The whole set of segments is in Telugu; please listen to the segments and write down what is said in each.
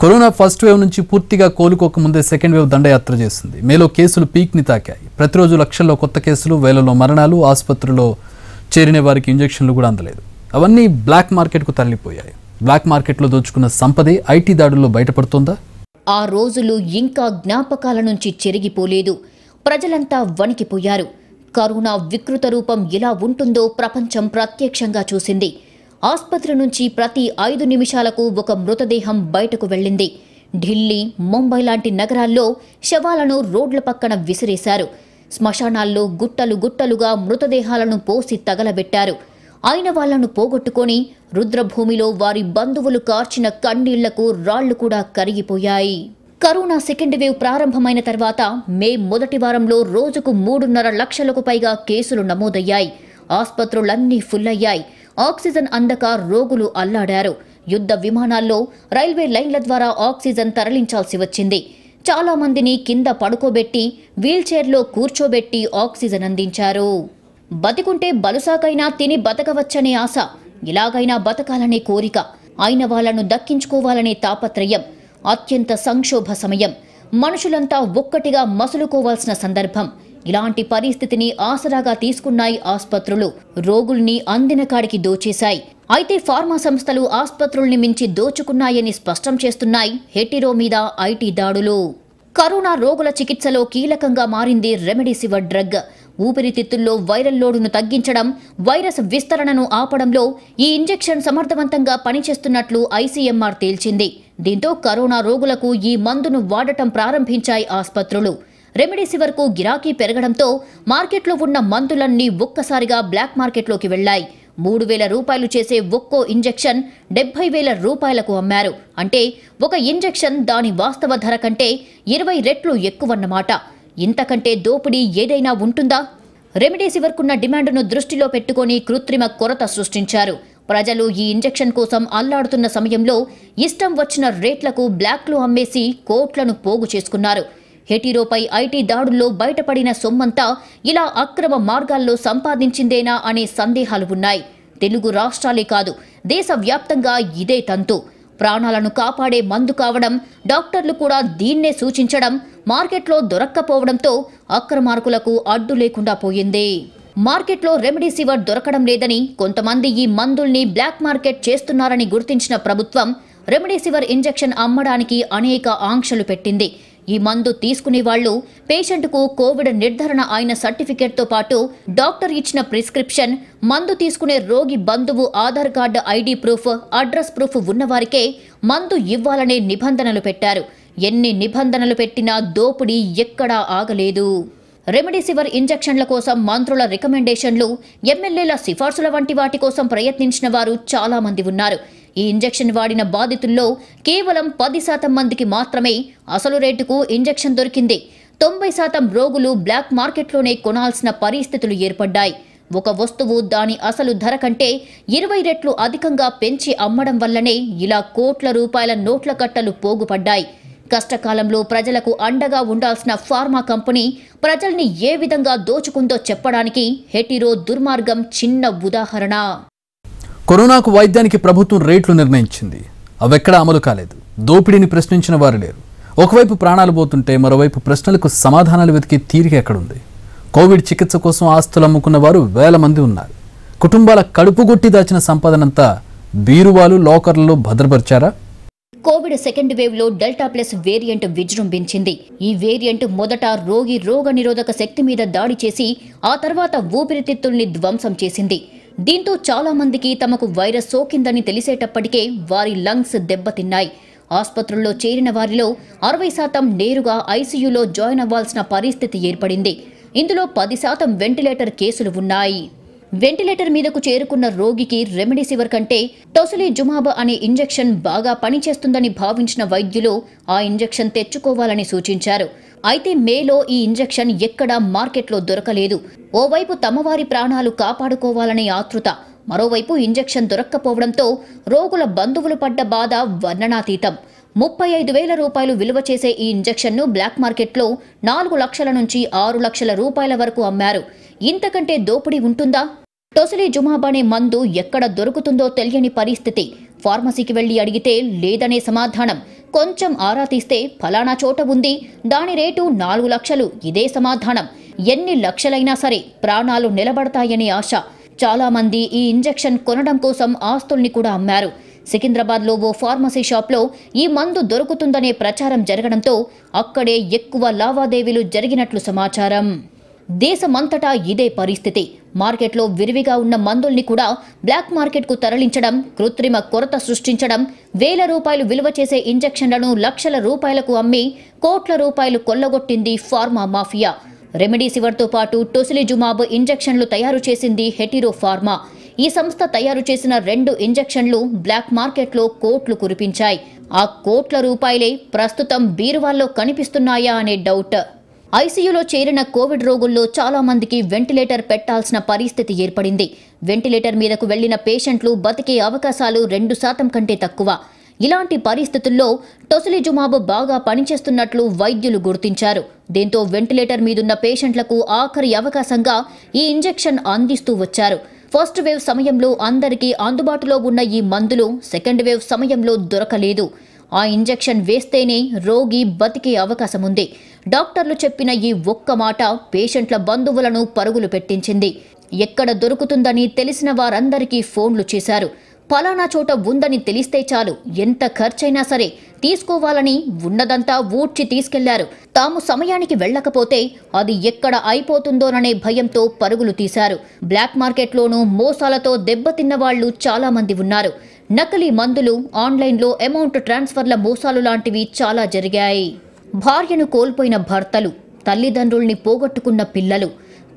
కరోనా ఫస్ట్ వేవ్ నుంచి పూర్తిగా కోలుకోక ముందే సెకండ్ వేవ్ దండయాత్ర చేసింది. మేలో కేసులు పీక్ని తాకాయి. ప్రతిరోజు లక్షల్లో కొత్త కేసులు వేలలో మరణాలు ఆసుపత్రిలో చేరిన వారికి ఇంజెక్షన్లు కూడా అందలేదు. అవన్నీ బ్లాక్ మార్కెట్కు తరలిపోయాయి. బ్లాక్ మార్కెట్లో దోచుకున్న సంపదే ఐటీ దాడుల్లో బయటపడుతోందా? ఆ రోజులు ఇంకా జ్ఞాపకాల నుంచి చెరిగిపోలేదు. ప్రజలంతా వణికిపోయారు. కరోనా వికృత రూపం ఎలా ఉంటుందో ప్రపంచం ప్రత్యక్షంగా చూసింది. ఆసుపత్రి నుంచి ప్రతి ఐదు నిమిషాలకు ఒక మృతదేహం బయటకు వెళ్ళింది. ఢిల్లీ ముంబై లాంటి నగరాల్లో శవాలను రోడ్ల పక్కన విసిరేశారు. శ్మశానాల్లో గుట్టలు గుట్టలుగా మృతదేహాలను పోసి తగలబెట్టారు. అయిన వాళ్ళను పోగొట్టుకొని రుద్రభూమిలో వారి బంధువులు కార్చిన కన్నీళ్ళకు రాళ్ళు కూడా కరిగిపోయాయి. కరోనా సెకండ్ వేవ్ ప్రారంభమైన తర్వాత మే మొదటి వారంలో రోజుకు మూడున్నర లక్షలకు పైగా కేసులు నమోదయ్యాయి. ఆసుపత్రులన్నీ ఫుల్ అయ్యాయి ఆక్సిజన్ అందక రోగులు అల్లాడారు. యుద్ధ విమానాల్లో రైల్వే లైన్ల ద్వారా ఆక్సిజన్ తరలించాల్సి వచ్చింది. చాలా మందిని కింద పడుకోబెట్టి వీల్చైర్లో కూర్చోబెట్టి ఆక్సిజన్ అందించారు. బతికుంటే బలుసాకైనా తిని బతకవచ్చనే ఆశ. ఇలాగైనా బతకాలనే కోరిక. అయిన వాళ్ళను దక్కించుకోవాలనే తాపత్రయం. అత్యంత సంక్షోభ సమయం. మనుషులంతా ఒక్కటిగా మసులుకోవాల్సిన సందర్భం. ఇలాంటి పరిస్థితిని ఆసరాగా తీసుకున్నాయి ఆసుపత్రులు. రోగుల్ని అందిన కాడికి దోచేశాయి. అయితే ఫార్మా సంస్థలు ఆసుపత్రుల్ని మించి దోచుకున్నాయని స్పష్టం చేస్తున్నాయి హెటిరో మీద ఐటీ దాడులు. కరోనా రోగుల చికిత్సలో కీలకంగా మారింది రెమెడిసివర్ డ్రగ్. ఊపిరితిత్తుల్లో వైరల్ లోడును తగ్గించడం వైరస్ విస్తరణను ఆపడంలో ఈ ఇంజెక్షన్ సమర్థవంతంగా పనిచేస్తున్నట్లు ఐసీఎంఆర్ తేల్చింది. దీంతో కరోనా రోగులకు ఈ మందును వాడటం ప్రారంభించాయి ఆసుపత్రులు. రెమెడీసివర్కు గిరాకీ పెరగడంతో మార్కెట్లో ఉన్న మందులన్నీ ఒక్కసారిగా బ్లాక్ మార్కెట్లోకి వెళ్ళాయి మూడు వేల రూపాయలు చేసే ఒక్కో ఇంజెక్షన్ డెబ్బై వేల రూపాయలకు అమ్మారు. అంటే ఒక ఇంజెక్షన్ దాని వాస్తవ ధర కంటే ఇరవై రెట్లు ఎక్కువన్నమాట. ఇంతకంటే దోపిడీ ఏదైనా ఉంటుందా? రెమిడేసివర్కున్న డిమాండ్ను దృష్టిలో పెట్టుకొని కృత్రిమ కొరత సృష్టించారు. ప్రజలు ఈ ఇంజెక్షన్ కోసం అల్లాడుతున్న సమయంలో ఇష్టం వచ్చిన రేట్లకు బ్లాక్లు అమ్మేసి కోట్లను పోగు చేసుకున్నారు. హెటిరోపై ఐటీ దాడుల్లో బయటపడిన సొమ్మంతా ఇలా అక్రమ మార్గాల్లో సంపాదించిందేనా అనే సందేహాలు ఉన్నాయి. తెలుగు రాష్ట్రాలే కాదు దేశవ్యాప్తంగా ఇదే తంతు. ప్రాణాలను కాపాడే మందు కావడం డాక్టర్లు కూడా దీన్నే సూచించడం మార్కెట్లో దొరక్కపోవడంతో అక్రమార్కులకు అడ్డు లేకుండా పోయింది. మార్కెట్లో రెమెడీసివర్ దొరకడం లేదని కొంతమంది ఈ మందుల్ని బ్లాక్ మార్కెట్ చేస్తున్నారని గుర్తించిన ప్రభుత్వం రెమెడీసివర్ ఇంజెక్షన్ అమ్మడానికి అనేక ఆంక్షలు పెట్టింది. ఈ మందు తీసుకునే వాళ్ళు పేషెంట్కు కోవిడ్ నిర్ధారణ అయిన సర్టిఫికేట్తో పాటు డాక్టర్ ఇచ్చిన ప్రిస్క్రిప్షన్ మందు తీసుకునే రోగి బంధువు Aadhaar card ID proof address proof ఉన్నవారికే మందు ఇవ్వాలనే నిబంధనలు పెట్టారు. ఎన్ని నిబంధనలు పెట్టినా దోపిడీ ఎక్కడా ఆగలేదు. రెమెడీసివర్ ఇంజెక్షన్ల కోసం మంత్రుల రికమెండేషన్లు ఎమ్మెల్యేల సిఫార్సుల వంటి వాటి కోసం ప్రయత్నించిన వారు చాలామంది ఉన్నారు. ఈ ఇంజెక్షన్ వాడిన బాధితుల్లో కేవలం పది శాతం మందికి మాత్రమే అసలు రేటుకు ఇంజెక్షన్ దొరికింది. తొంభై శాతం రోగులు బ్లాక్ మార్కెట్లోనే కొనాల్సిన పరిస్థితులు ఏర్పడ్డాయి. ఒక వస్తువు దాని అసలు ధర కంటే ఇరవై రెట్లు అధికంగా పెంచి అమ్మడం వల్లనే ఇలా కోట్ల రూపాయల నోట్ల కట్టలు పోగుపడ్డాయి. కష్టకాలంలో ప్రజలకు అండగా ఉండాల్సిన ఫార్మా కంపెనీ ప్రజల్ని ఏ విధంగా దోచుకుందో చెప్పడానికి హెటిరో దుర్మార్గం చిన్న ఉదాహరణ. కరోనాకు వైద్యానికి ప్రభుత్వం రేట్లు నిర్ణయించింది. అవెక్కడా అమలు కాలేదు. దోపిడీని ప్రశ్నించిన వారు లేరు. ఒకవైపు ప్రాణాలు పోతుంటే మరోవైపు ప్రశ్నలకు సమాధానాలు వెతికే తీరిక ఎక్కడుంది? కోవిడ్ చికిత్స కోసం ఆస్తులు అమ్ముకున్న వారు వేల మంది ఉన్నారు. కుటుంబాల కడుపుగొట్టి దాచిన సంపదనంతా బీరువాలు లోకర్లలో భద్రపరిచారా? కోవిడ్ సెకండ్ వేవ్లో డెల్టా ప్లస్ వేరియంట్ విజృంభించింది. ఈ వేరియంట్ మొదట రోగి రోగ నిరోధక శక్తి మీద దాడి చేసి ఆ తర్వాత ఊపిరితిత్తుల్ని ధ్వంసం చేసింది. దీంతో చాలా మందికి తమకు వైరస్ సోకిందని తెలిసేటప్పటికే వారి లంగ్స్ దెబ్బతిన్నాయి. ఆసుపత్రుల్లో చేరిన వారిలో అరవై శాతం నేరుగా ఐసీయూలో జాయిన్ అవ్వాల్సిన పరిస్థితి ఏర్పడింది. ఇందులో పది శాతం వెంటిలేటర్ కేసులు ఉన్నాయి. వెంటిలేటర్ మీదకు చేరుకున్న రోగికి రెమెడిసివర్ కంటే టొసలి జుమాబ అనే ఇంజెక్షన్ బాగా పనిచేస్తుందని భావించిన వైద్యులు ఆ ఇంజెక్షన్ తెచ్చుకోవాలని సూచించారు. అయితే మేలో ఈ ఇంజెక్షన్ ఎక్కడా మార్కెట్లో దొరకలేదు. ఓవైపు తమవారి ప్రాణాలు కాపాడుకోవాలనే ఆతృత. మరోవైపు ఇంజెక్షన్ దొరక్కపోవడంతో రోగుల బంధువులు పడ్డ బాధ వర్ణనాతీతం. ముప్పై ఐదు వేల రూపాయలు విలువ చేసే ఈ ఇంజెక్షన్ను బ్లాక్ మార్కెట్లో నాలుగు లక్షల నుంచి ఆరు లక్షల రూపాయల వరకు అమ్మారు. ఇంతకంటే దోపిడీ ఉంటుందా? టొసలి జుమాబనే మందు ఎక్కడ దొరుకుతుందో తెలియని పరిస్థితి. ఫార్మసీకి వెళ్ళి అడిగితే లేదనే సమాధానం. కొంచెం ఆరా తీస్తే ఫలానా చోట ఉంది. దాని రేటు నాలుగు లక్షలు. ఇదే సమాధానం. ఎన్ని లక్షలైనా సరే ప్రాణాలు నిలబడతాయని ఆశ. చాలామంది ఈ ఇంజెక్షన్ కొనడం కోసం ఆస్తుల్ని కూడా అమ్మారు. సికింద్రాబాద్లో ఓ ఫార్మసీ షాప్లో ఈ మందు దొరుకుతుందనే ప్రచారం జరగడంతో అక్కడే ఎక్కువ లావాదేవీలు జరిగినట్లు సమాచారం. దేశమంతటా ఇదే పరిస్థితి. మార్కెట్లో విరివిగా ఉన్న మందుల్ని కూడా బ్లాక్ మార్కెట్కు తరలించడం కృత్రిమ కొరత సృష్టించడం వేల రూపాయలు విలువ చేసే ఇంజెక్షన్లను లక్షల రూపాయలకు అమ్మి కోట్ల రూపాయలు కొల్లగొట్టింది ఫార్మా మాఫియా. రెమెడీసివర్తో పాటు టొసిలిజుమాబ్ ఇంజెక్షన్లు తయారు చేసింది హెటిరో ఫార్మా. ఈ సంస్థ తయారు చేసిన రెండు ఇంజెక్షన్లు బ్లాక్ మార్కెట్లో కోట్లు కురిపించాయి. ఆ కోట్ల రూపాయలే ప్రస్తుతం బీరువాల్లో కనిపిస్తున్నాయా అనే డౌట్. ఐసీయూలో చేరిన కోవిడ్ రోగుల్లో చాలా మందికి వెంటిలేటర్ పెట్టాల్సిన పరిస్థితి ఏర్పడింది. వెంటిలేటర్ మీదకు వెళ్ళిన పేషెంట్లు బతికే అవకాశాలు రెండు శాతం కంటే తక్కువ. ఇలాంటి పరిస్థితుల్లో టొసిలిజుమాబ్ బాగా పనిచేస్తున్నట్లు వైద్యులు గుర్తించారు. దీంతో వెంటిలేటర్ మీదున్న పేషెంట్లకు ఆఖరి అవకాశంగా ఈ ఇంజెక్షన్ అందిస్తూ వచ్చారు. ఫస్ట్ వేవ్ సమయంలో అందరికీ అందుబాటులో ఉన్న ఈ మందులు సెకండ్ వేవ్ సమయంలో దొరకలేదు. ఆ ఇంజెక్షన్ వేస్తేనే రోగి బతికే అవకాశం ఉంది డాక్టర్లు చెప్పిన ఈ ఒక్క మాట పేషెంట్ల బంధువులను పరుగులు పెట్టించింది. ఎక్కడ దొరుకుతుందని తెలిసిన వారందరికీ ఫోన్లు చేశారు. ఫలానా చోట ఉందని తెలిస్తే చాలు ఎంత ఖర్చైనా సరే తీసుకోవాలని ఉన్నదంతా ఊడ్చి తీసుకెళ్ళారు. తాము సమయానికి వెళ్ళకపోతే అది ఎక్కడ అయిపోతుందోననే భయంతో పరుగులు తీశారు. బ్లాక్ మార్కెట్లోనూ మోసాలతో దెబ్బతిన్న వాళ్ళు చాలామంది ఉన్నారు. నకిలీ మందులు ఆన్లైన్లో అమౌంట్ ట్రాన్స్ఫర్ల మోసాలు లాంటివి చాలా జరిగాయి. భార్యను కోల్పోయిన భర్తలు తల్లిదండ్రుల్ని పోగొట్టుకున్న పిల్లలు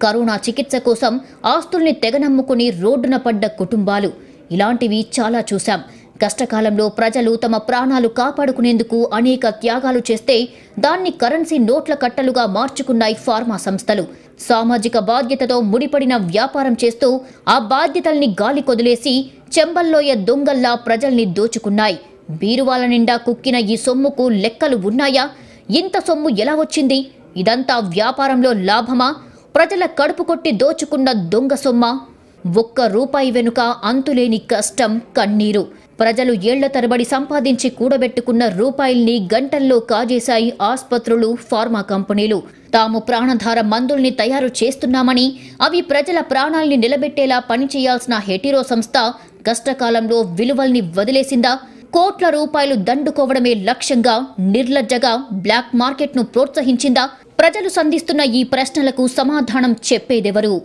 కరోనా చికిత్స కోసం ఆస్తుల్ని తెగనమ్ముకుని రోడ్డున పడ్డ కుటుంబాలు. ఇలాంటివి చాలా చూశాం. కష్టకాలంలో ప్రజలు తమ ప్రాణాలు కాపాడుకునేందుకు అనేక త్యాగాలు చేస్తే దాన్ని కరెన్సీ నోట్ల కట్టలుగా మార్చుకున్నాయి ఫార్మా సంస్థలు. సామాజిక బాధ్యతతో ముడిపడిన వ్యాపారం చేస్తూ ఆ బాధ్యతల్ని గాలి కొదిలేసి చెంబల్లోయ దొంగల్లా ప్రజల్ని దోచుకున్నాయి. బీరువాల నిండా కుక్కిన ఈ సొమ్ముకు లెక్కలు ఉన్నాయా? ఇంత సొమ్ము ఎలా వచ్చింది? ఇదంతా వ్యాపారంలో లాభమా? ప్రజల కడుపు కొట్టి దోచుకున్న దొంగ సొమ్మ? ఒక్క రూపాయి వెనుక అంతులేని కష్టం కన్నీరు. ప్రజలు ఏళ్ళ తరబడి సంపాదించి కూడబెట్టుకున్న రూపాయల్ని గంటల్లో కాజేశాయి ఆసుపత్రులు ఫార్మా కంపెనీలు. తాము ప్రాణధార మందుల్ని తయారు చేస్తున్నామని అవి ప్రజల ప్రాణాల్ని నిలబెట్టేలా పనిచేయాల్సిన హెటిరో సంస్థ కష్టకాలంలో విలువల్ని వదిలేసిందా? కోట్ల రూపాయలు దండుకోవడమే లక్ష్యంగా నిర్లజ్జగా బ్లాక్ మార్కెట్ను ప్రోత్సహించిందా? ప్రజలు సంధిస్తున్న ఈ ప్రశ్నలకు సమాధానం చెప్పేదెవరు?